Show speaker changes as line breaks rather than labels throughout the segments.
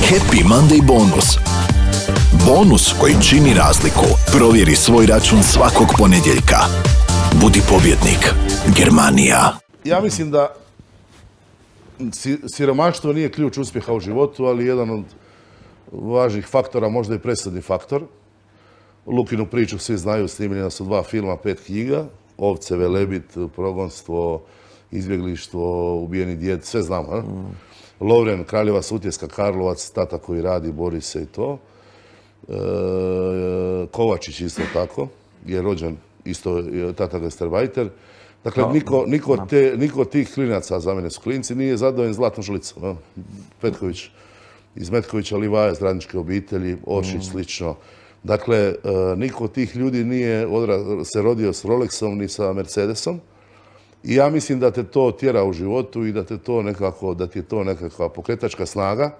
Monday bonus. Bonus koji čini razliku. Provjeri svoj račun svakog ponedjeljka. Budi pobjednik. Germanija.
Ja mislim da si- siromaštvo nije ključ uspjeha u životu, ali jedan od važnih faktora, možda i presudni faktor. Lukinu priču svi znaju, snimljena su dva filma, pet knjiga, Ovce, Velebit, Progonstvo, Izbjeglištvo, Ubijeni djed, sve znamo. a? Lovren, Kraljeva Sutjeska, Karlovac, tata koji radi, bori se i to. E, Kovačić isto tako, je rođen isto, tata gastarbajter. Dakle, niko, niko, te, tih klinaca, za mene su klinci, nije zadovoljen zlatnom žlicom. Petković iz Metkovića, Livaja, iz radničke obitelji, Oršić, slično. Dakle, e, niko od tih ljudi nije odra- se rodio s Rolexom ni sa Mercedesom. I ja mislim da te to tjera u životu i da te to nekako, da ti je to nekakva pokretačka snaga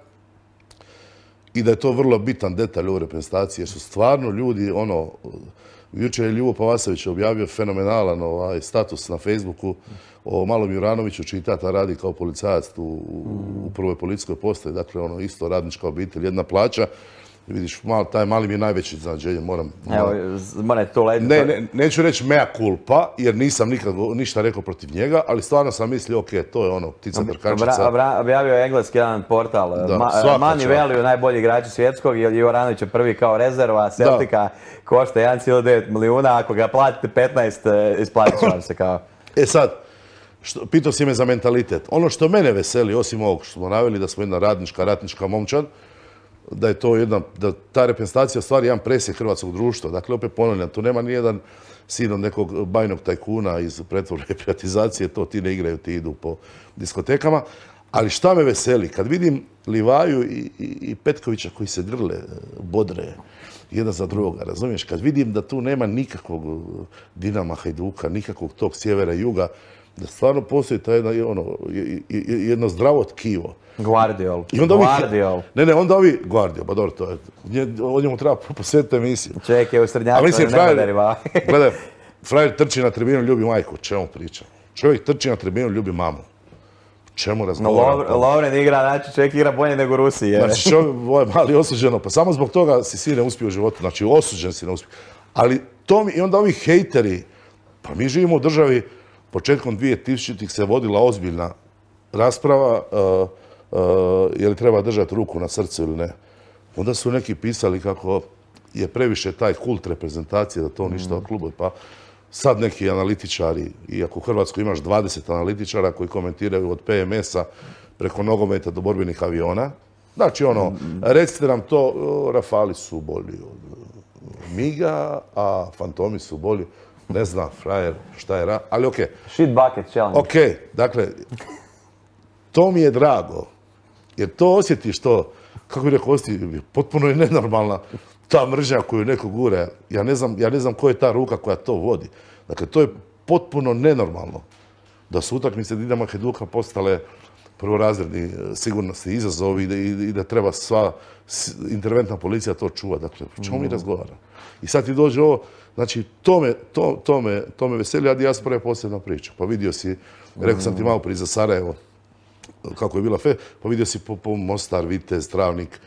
i da je to vrlo bitan detalj ove reprezentacije, jer su stvarno ljudi, ono, jučer je Ljubo Pavasović objavio fenomenalan ovaj, status na Facebooku o Malom Juranoviću, čiji tata radi kao policajac u, u prvoj policijskoj postaji, dakle, ono, isto radnička obitelj, jedna plaća. Vidiš, mal, taj mali mi je najveće iznenađenje, moram...
Evo, z- mora to leti.
Ne, ne, neću reći mea culpa, jer nisam nikad ništa rekao protiv njega, ali stvarno sam mislio, ok, to je ono, ptica
obra- objavio je engleski jedan portal,
Da,
Ma,
svaka
Money
čast.
Value, najbolji igrači svjetskog, jer Juranović je prvi kao rezerva, Celtica košta 1,9 milijuna, ako ga platite 15, eh, isplatit će vam se kao.
E sad, što, pitao si me za mentalitet. Ono što mene veseli, osim ovog što smo naveli, da smo jedna radnička, ratnička momčad, da je to jedna, da ta reprezentacija stvari jedan presjek hrvatskog društva. Dakle, opet ponavljam, tu nema nijedan sin od nekog bajnog tajkuna iz pretvorbe i privatizacije, to ti ne igraju, ti idu po diskotekama. Ali šta me veseli, kad vidim Livaju i, i, Petkovića koji se grle, bodre, jedan za drugoga, razumiješ? Kad vidim da tu nema nikakvog uh, Dinama Hajduka, nikakvog tog sjevera i juga, da stvarno postoji ta jedna, ono, je- je- je- jedno zdravo tkivo.
Guardiol.
I onda ovi-
Guardiol.
Ne, ne, onda ovi, Guardio, pa dobro, to je, o njemu treba posvetiti emisiju.
Čovjek je u
mislim,
nema derivati.
gledaj, frajer trči na tribinu, ljubi majku, čemu priča? Čovjek trči na tribinu, ljubi mamu. Čemu
No,
razgovara?
Lov- Lovren igra, znači čovjek igra bolje nego Rusi. je.
Znači, čovjek, mali osuđeno, pa samo zbog toga si svi ne uspio u životu, znači osuđen si ne uspio. Ali to mi, i onda ovi hejteri, pa mi živimo u državi, početkom 2000-ih se vodila ozbiljna rasprava, uh, uh, je li treba držati ruku na srcu ili ne. Onda su neki pisali kako je previše taj kult reprezentacije da to uništava klubove, pa sad neki analitičari, iako u Hrvatskoj imaš 20 analitičara koji komentiraju od PMS-a preko nogometa do borbenih aviona, znači ono, recite nam to, o, Rafali su bolji od e, Miga, a Fantomi su bolji, ne znam, frajer, šta je ra, ali okej.
Shit bucket challenge.
Ok, dakle, to mi je drago, jer to osjetiš to, kako bi rekao, osjeti, potpuno je nenormalna ta mržnja koju neko gure. Ja ne znam, ja ne znam ko je ta ruka koja to vodi. Dakle, to je potpuno nenormalno da su utakmice Dinama Hajduka postale prvorazredni e, sigurnosni izazovi i da, i- da treba sva interventna policija to čuva. Dakle, o čemu mi razgovaramo? I sad ti dođe ovo, znači, to me, to, to me, to me veseli, a dijaspora je posebna priča. Pa vidio si, rekao sam ti malo prije za Sarajevo, kako je bila fe, pa vidio si po, po Mostar, Vitez, Travnik,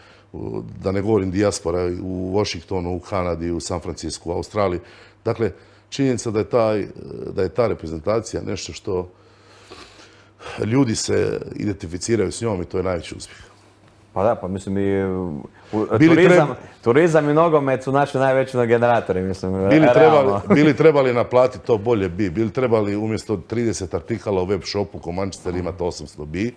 da ne govorim dijaspora u Washingtonu, u Kanadi, u San Francisku, u Australiji. Dakle, činjenica da je, taj, da je ta reprezentacija nešto što ljudi se identificiraju s njom i to je najveći uspjeh.
Pa da, pa mislim i
Bili
turizam,
treba-
turizam i nogomet su naši najveći generatori, mislim.
Bili trebali, bili trebali naplatiti to bolje bi. Bili trebali umjesto 30 artikala u web shopu ko Manchester imati 800 bi.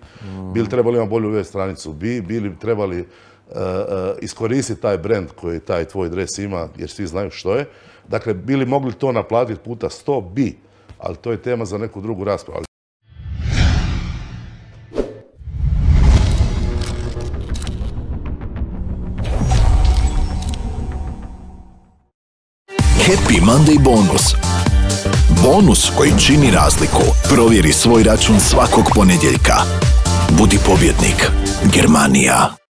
Bili trebali imati bolju web stranicu bi. Bili trebali uh, uh, iskoristiti taj brand koji taj tvoj dres ima jer svi znaju što je. Dakle, bili mogli to naplatiti puta 100 bi. Ali to je tema za neku drugu raspravu.
Happy Monday bonus. Bonus koji čini razliku. Provjeri svoj račun svakog ponedjeljka. Budi pobjednik. Germanija.